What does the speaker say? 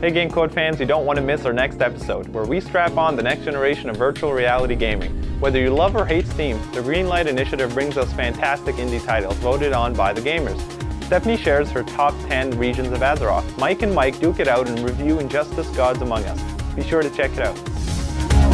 Hey Game Code fans, you don't want to miss our next episode, where we strap on the next generation of virtual reality gaming. Whether you love or hate Steam, the Greenlight Initiative brings us fantastic indie titles voted on by the gamers. Stephanie shares her top 10 regions of Azeroth. Mike and Mike duke it out and review Injustice Gods Among Us. Be sure to check it out.